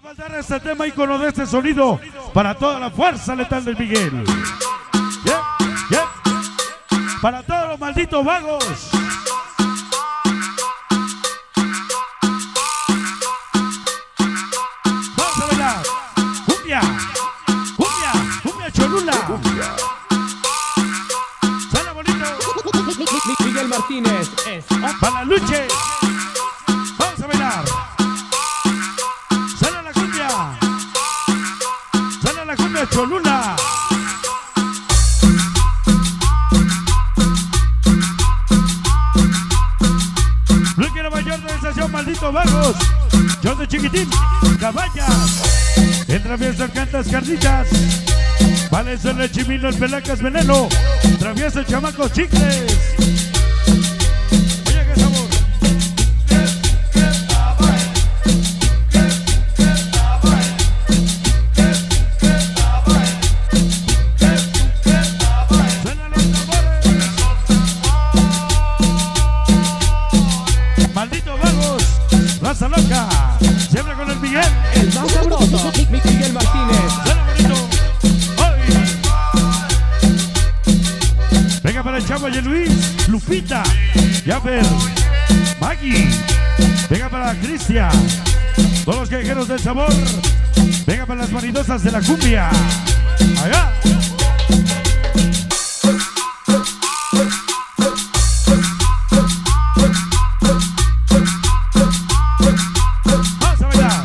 puede faltar este tema icono de este sonido para toda la fuerza letal del Miguel. Yeah, yeah. Para todos los malditos vagos. Vamos a bailar. Cumbia. Cumbia. Cumbia Cholula. Suena bonito. Miguel Martínez es Para la lucha. Vagos. Yo de chiquitín. Cabañas. Entra fiesta, cantas carnitas. Vale, son el pelacas veneno. Travieso, chamacos, chicles. El Luis, Lupita, Jaffer, Maggie. Venga para Cristian. Todos los quejeros del sabor. Venga para las maridosas de la cumbia. Allá. Vamos a bailar.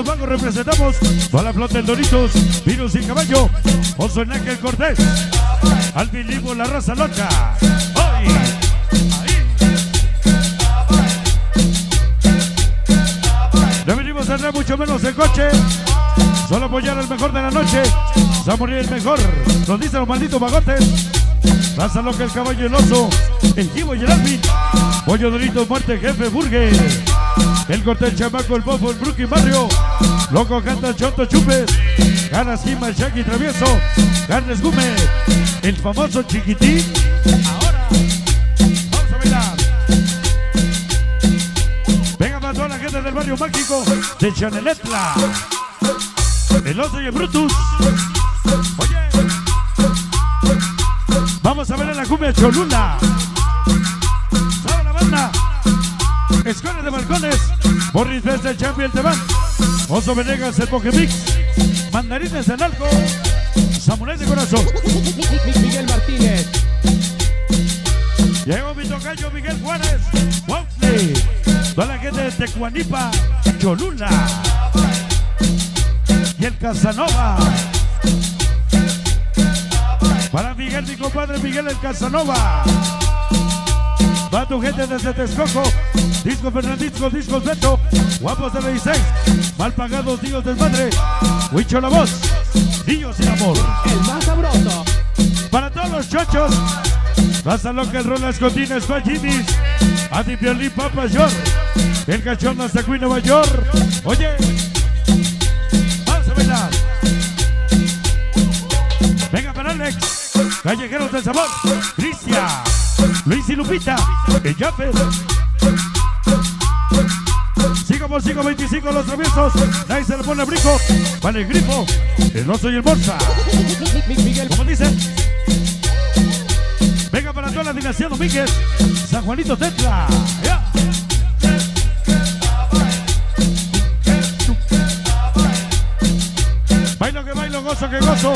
Vagos, representamos toda la flota del Doritos, Virus y Caballo, Oso Ángel Cortés, Alvin Ligo, la raza loca. Hoy. No venimos a traer mucho menos el coche, solo apoyar al mejor de la noche, a morir el mejor, nos dicen los malditos vagotes. Raza loca, el caballo, el oso, el Givo y el Alvin. Pollo Doritos, muerte, jefe, burger. El corte, el chamaco, el bofo, el Brooklyn Barrio. Loco canta el Choto Chupes. Ganas Gima, el Shaggy Travieso. Carnes Gómez. El famoso Chiquitín. Ahora. Vamos a bailar. Venga para toda la gente del barrio mágico de Chaneletla. El oso y el Brutus. Oye. Vamos a ver en la cumbia Cholula. ¿Sabe la banda? Escuela de balcones. Morris Best, el champion van. Oso Venegas, el Pokemix. Mandarines en algo. Samurai de corazón. Miguel Martínez. Llegó mi tocayo Miguel Juárez. Wautley. Toda la gente de Tecuanipa. Cholula. Y el Casanova. Para Miguel, mi compadre Miguel el Casanova. Va tu gente desde Texcoco. Disco Fernandisco, Disco Beto. Guapos de 16. Mal pagados, Dios del Madre. Huicho la voz. Niños sin amor. El más sabroso. Para todos los chochos. Raza loca, el Rolas Cotines, pa' Jimmy's. Adi Piolín, Papa York. El cachón hasta aquí Nueva York. Oye. Vamos a bailar. Venga para Alex. Callejeros del Sabor. Cristian. Luis y Lupita. El Jaffer. 5 por 5, 25 los traviesos. Nadie se le pone brinco. Vale el grifo. El oso y el bolsa. Como dicen. Venga para toda la dinastía Domínguez. San Juanito Tetla. Ya. Bailo que bailo, gozo que gozo.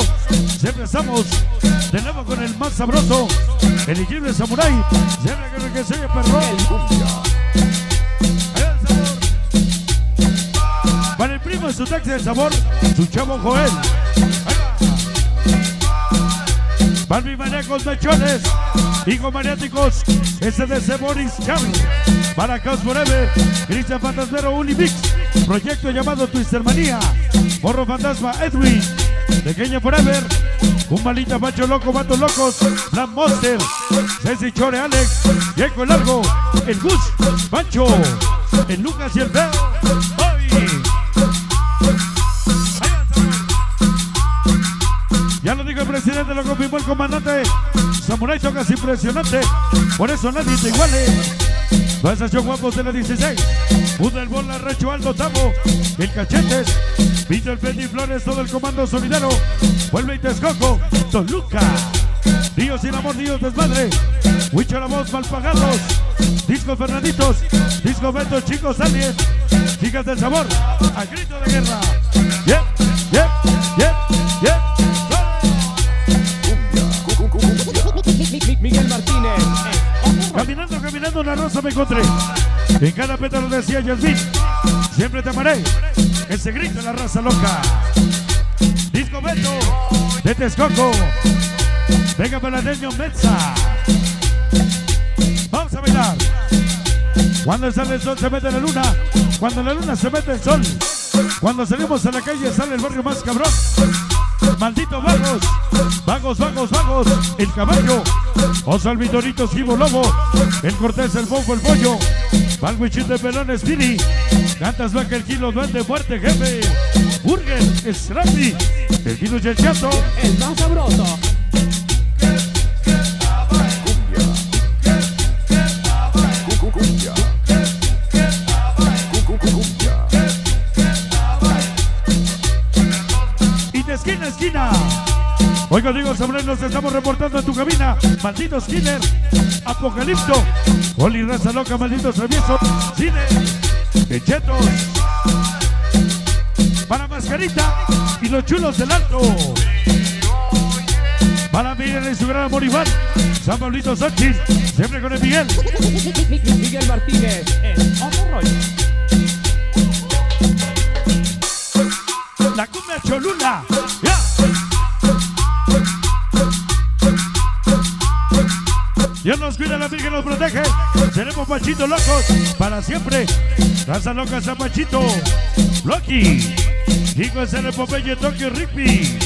Siempre estamos de nuevo con el más sabroso, el equilibrio samurai. Siempre con que se perro. Para el primo de su taxi del sabor, su chavo Joel. Va. Balbi Manecos Mechones, Hijo Maniáticos, SDC Boris Chávez, para Caos Forever, Cristian Fantasmero Unimix, proyecto llamado Twister Manía, Morro Fantasma Edwin, Pequeño Forever, Un malita Macho Loco, Vatos Locos, Black Monster, Ceci Chore Alex, Viejo el Largo, el Gus, Pancho, el Lucas y el Feo. ¡Hoy! Ahí va el sabor. Ya lo digo el presidente, lo confirmó el comandante. Samurai tocas impresionante. Por eso nadie te iguale. Sensación guapos de la 16. Buda el bola, Recho Aldo Tamo. El Cachetes. Vito el Fendi Flores, todo el comando solidario. Vuelve y Texcoco. Toluca. Dios sin amor, Dios desmadre. Huicho la voz, mal pagados. Disco Fernanditos. Disco Beto, chicos aliens. Chicas del sabor. A grito de guerra. Yep, yep, yep. Caminando, una rosa me encontré. En cada pétalo decía Yasmin, siempre te amaré. Ese grito de la raza loca. Disco Beto, de Texcoco. Venga, peladeño Metza. Vamos a bailar. Cuando sale el sol se mete la luna. Cuando la luna se mete el sol. Cuando salimos a la calle sale el barrio más cabrón. Malditos vagos, vagos, vagos, vagos, el caballo, Oso el Vitorito, Lobo, el Cortés, el Bongo, el Pollo, Balguichín de Pelón, Spiri, Cantas Vaca, el Kilo, Duende, Muerte, Jefe, Burger, Scrappy, el Kilo y el Chato, El más sabroso. Oiga, digo, Samuel, nos estamos reportando en tu cabina. Malditos killer, Apocalipto, Oli Raza Loca, malditos traviesos, Cine, Pechetos, para Mascarita y los chulos del alto. Para Miguel y su gran amor Iván, San Pablito Sánchez, siempre con el Miguel. Mi- mi- Miguel Martínez. En otro rollo. La cumbia cholula. Dios nos cuida, la Virgen nos protege. Seremos Pachito locos para siempre. Raza loca San Pachito. Loki. Hijo de Popeye, Tokio Rigby.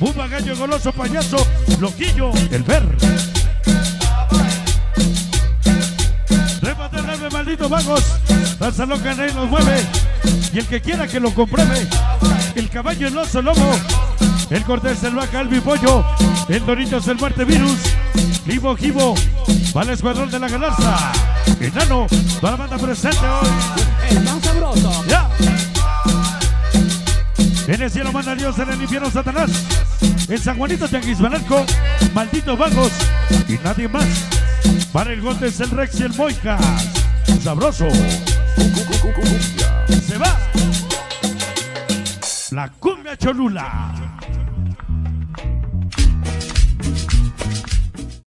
Bumba Gallo Goloso Payaso. Loquillo. El Ver. Remate, reme, malditos vagos. Raza loca Rey nos mueve. Y el que quiera que lo compruebe. El caballo, el oso, lobo. El cortés, el vaca, el bipollo. El Doritos, el muerte virus. Vivo, Givo. Va el escuadrón de la galarza. Enano. Toda la banda presente hoy. El más sabroso. ¡Ya! En el cielo manda Dios, en el infierno Satanás. En San Juanito Tianguisbanalco, malditos vagos y nadie más. Para el Gómez, el Rex y el Moicas. Sabroso. Se va. La cumbia cholula.